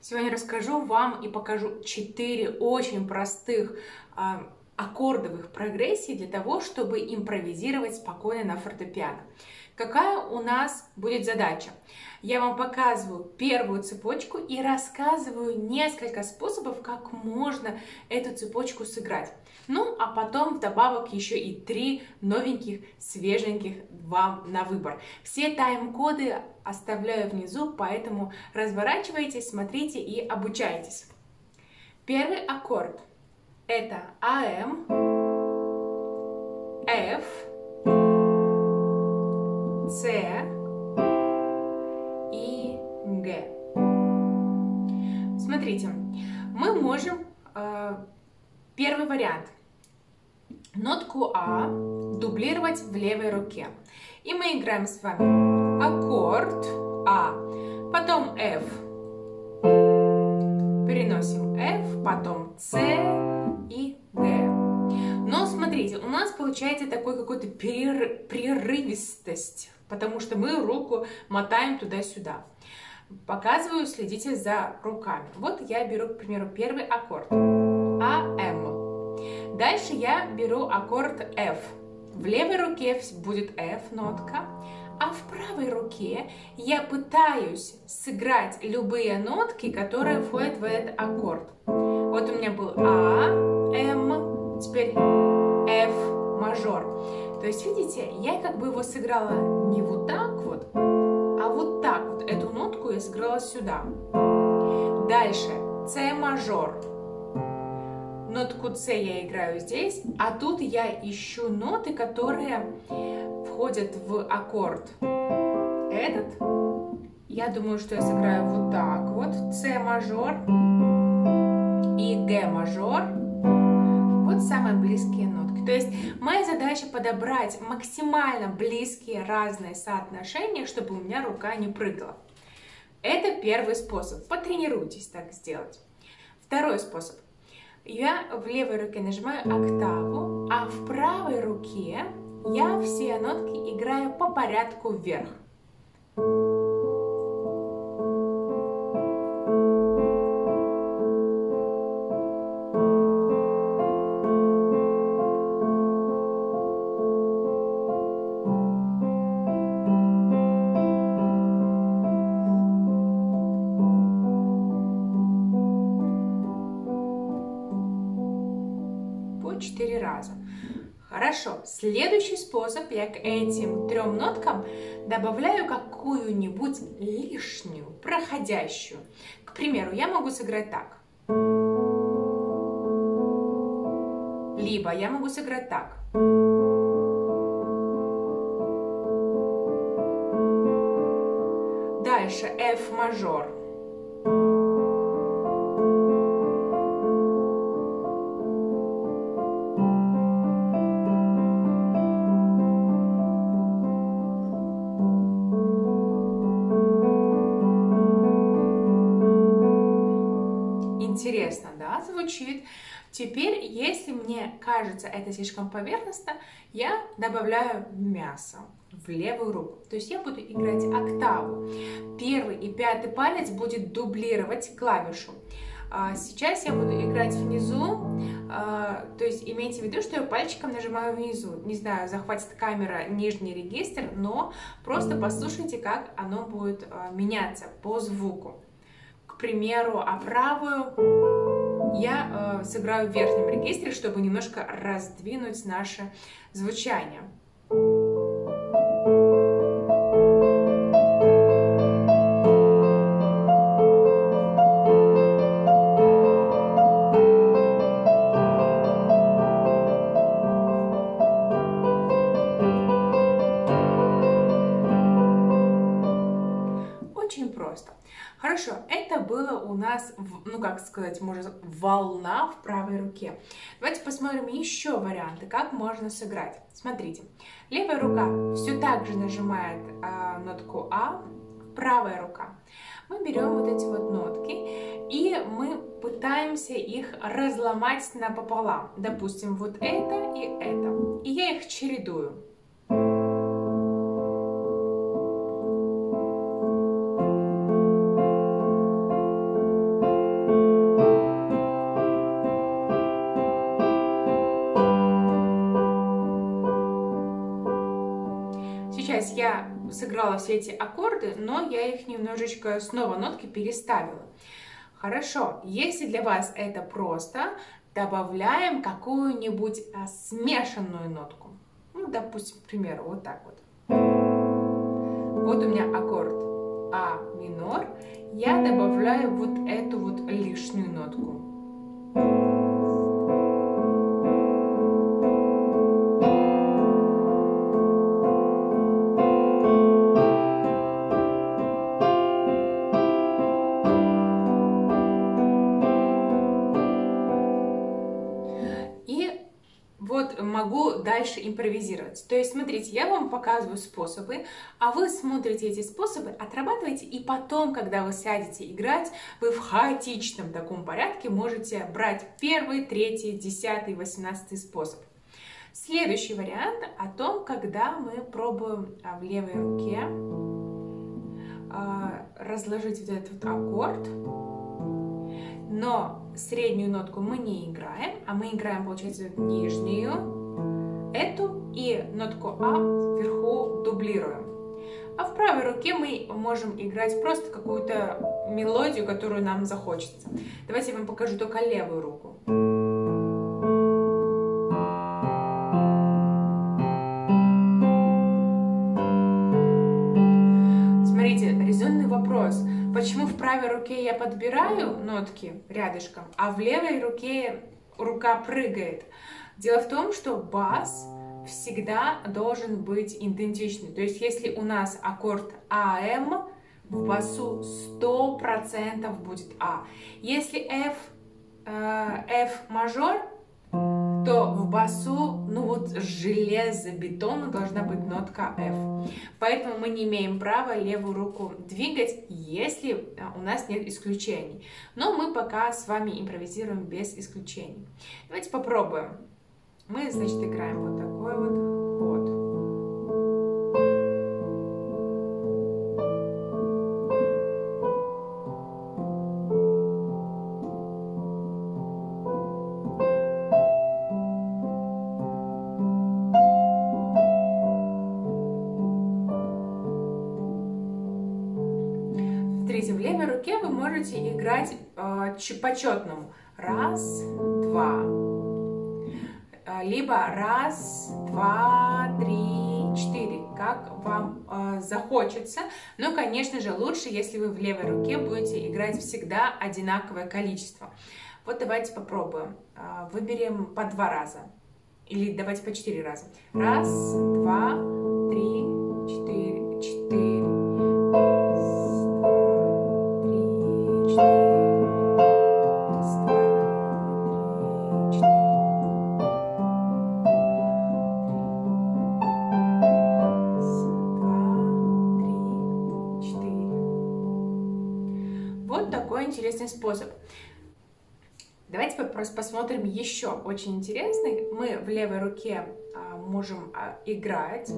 Сегодня расскажу вам и покажу 4 очень простых э, аккордовых прогрессий для того, чтобы импровизировать спокойно на фортепиано. Какая у нас будет задача? Я вам показываю первую цепочку и рассказываю несколько способов, как можно эту цепочку сыграть. Ну, а потом вдобавок еще и три новеньких, свеженьких вам на выбор. Все тайм-коды оставляю внизу, поэтому разворачивайтесь, смотрите и обучайтесь. Первый аккорд это АМ, F, С и Г. Смотрите, мы можем э, первый вариант нотку А дублировать в левой руке. И мы играем с вами аккорд А, потом F, переносим F, потом С и Г. Но смотрите, у нас получается такой какой-то прерывистость, потому что мы руку мотаем туда-сюда. Показываю, следите за руками. Вот я беру, к примеру, первый аккорд. АМ. Дальше я беру аккорд F. В левой руке будет F нотка, а в правой руке я пытаюсь сыграть любые нотки, которые входят в этот аккорд. Вот у меня был А, М, теперь F мажор. То есть, видите, я как бы его сыграла не вот так вот, а вот так вот. Эту нотку я сыграла сюда. Дальше С мажор нотку С я играю здесь, а тут я ищу ноты, которые входят в аккорд этот. Я думаю, что я сыграю вот так вот. С мажор и Г мажор. Вот самые близкие нотки. То есть моя задача подобрать максимально близкие разные соотношения, чтобы у меня рука не прыгала. Это первый способ. Потренируйтесь так сделать. Второй способ. Я в левой руке нажимаю октаву, а в правой руке я все нотки играю по порядку вверх. Раза. Хорошо, следующий способ, я к этим трем ноткам добавляю какую-нибудь лишнюю, проходящую. К примеру, я могу сыграть так. Либо я могу сыграть так. Дальше F мажор. Теперь, если мне кажется это слишком поверхностно, я добавляю мясо в левую руку. То есть я буду играть октаву. Первый и пятый палец будет дублировать клавишу. А, сейчас я буду играть внизу, а, то есть имейте в виду, что я пальчиком нажимаю внизу. Не знаю, захватит камера нижний регистр, но просто послушайте, как оно будет а, меняться по звуку примеру, а правую я э, сыграю в верхнем регистре, чтобы немножко раздвинуть наше звучание. Нас, ну как сказать, можно волна в правой руке. Давайте посмотрим еще варианты, как можно сыграть. Смотрите, левая рука все так же нажимает э, нотку А, правая рука. Мы берем вот эти вот нотки и мы пытаемся их разломать напополам. Допустим, вот это и это. И я их чередую. Сыграла все эти аккорды, но я их немножечко снова нотки переставила. Хорошо, если для вас это просто, добавляем какую-нибудь а, смешанную нотку. Ну, допустим, к примеру, вот так вот. Вот у меня аккорд А минор. Я добавляю вот эту вот лишнюю нотку. Дальше импровизировать. То есть, смотрите, я вам показываю способы, а вы смотрите эти способы, отрабатываете, и потом, когда вы сядете играть, вы в хаотичном таком порядке можете брать первый, третий, десятый, восемнадцатый способ. Следующий вариант о том, когда мы пробуем а, в левой руке а, разложить вот этот вот аккорд, но среднюю нотку мы не играем, а мы играем, получается, нижнюю, эту и нотку А вверху дублируем. А в правой руке мы можем играть просто какую-то мелодию, которую нам захочется. Давайте я вам покажу только левую руку. Смотрите, резонный вопрос. Почему в правой руке я подбираю нотки рядышком, а в левой руке рука прыгает? Дело в том, что бас всегда должен быть идентичный. То есть, если у нас аккорд АМ, в басу 100% будет А. Если F, э, F мажор, то в басу, ну вот железобетонно должна быть нотка F. Поэтому мы не имеем права левую руку двигать, если э, у нас нет исключений. Но мы пока с вами импровизируем без исключений. Давайте попробуем. Мы, значит, играем вот такой вот ход. Вы можете играть э, по четному. Раз, два, либо раз, два, три, четыре, как вам э, захочется. Но, конечно же, лучше, если вы в левой руке будете играть всегда одинаковое количество. Вот давайте попробуем. Выберем по два раза. Или давайте по четыре раза. Раз, два, Давайте посмотрим еще очень интересный. Мы в левой руке а, можем а, играть.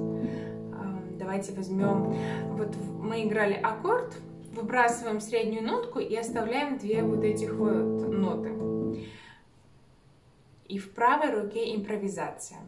Давайте возьмем, вот мы играли аккорд, выбрасываем среднюю нотку и оставляем две вот этих вот ноты. И в правой руке импровизация.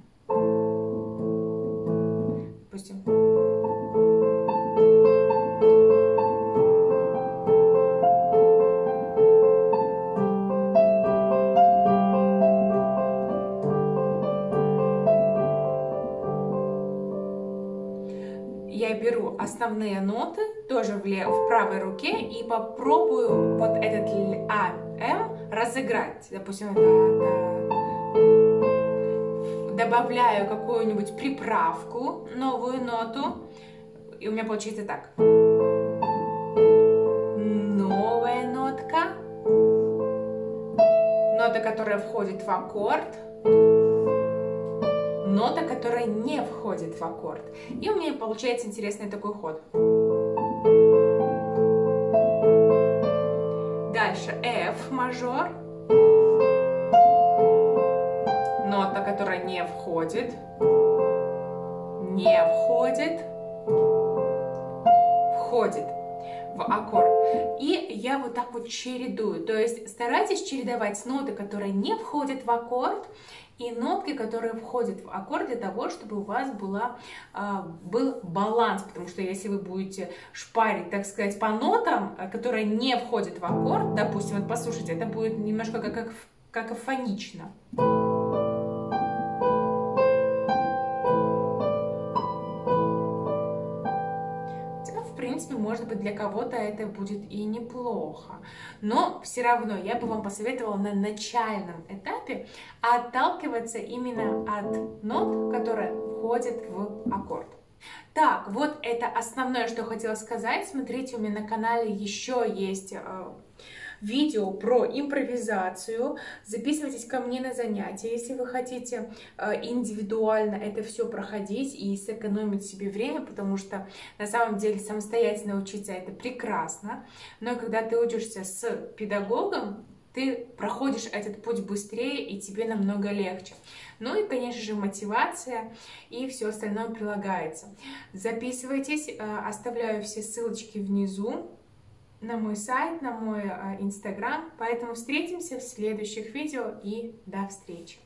Основные ноты, тоже в, лев, в правой руке, и попробую вот этот А, М разыграть. Допустим, да, да. добавляю какую-нибудь приправку, новую ноту, и у меня получится так. Новая нотка, нота, которая входит в аккорд, нота, которая не входит в аккорд. И у меня получается интересный такой ход. Дальше F мажор. Нота, которая не входит. Не входит. Входит. В аккорд. И я вот так вот чередую. То есть старайтесь чередовать ноты, которые не входят в аккорд, и нотки, которые входят в аккорд для того, чтобы у вас была, а, был баланс, потому что если вы будете шпарить, так сказать, по нотам, э, которые не входят в аккорд, допустим, вот послушайте, это будет немножко как, как, как афонично. Может быть, для кого-то это будет и неплохо. Но все равно я бы вам посоветовала на начальном этапе отталкиваться именно от нот, которые входят в аккорд. Так, вот это основное, что хотела сказать. Смотрите, у меня на канале еще есть э, видео про импровизацию. Записывайтесь ко мне на занятия, если вы хотите э, индивидуально это все проходить и сэкономить себе время, потому что на самом деле самостоятельно учиться это прекрасно, но когда ты учишься с педагогом, ты проходишь этот путь быстрее и тебе намного легче. Ну и, конечно же, мотивация и все остальное прилагается. Записывайтесь, э, оставляю все ссылочки внизу на мой сайт, на мой а, инстаграм. Поэтому встретимся в следующих видео и до встречи!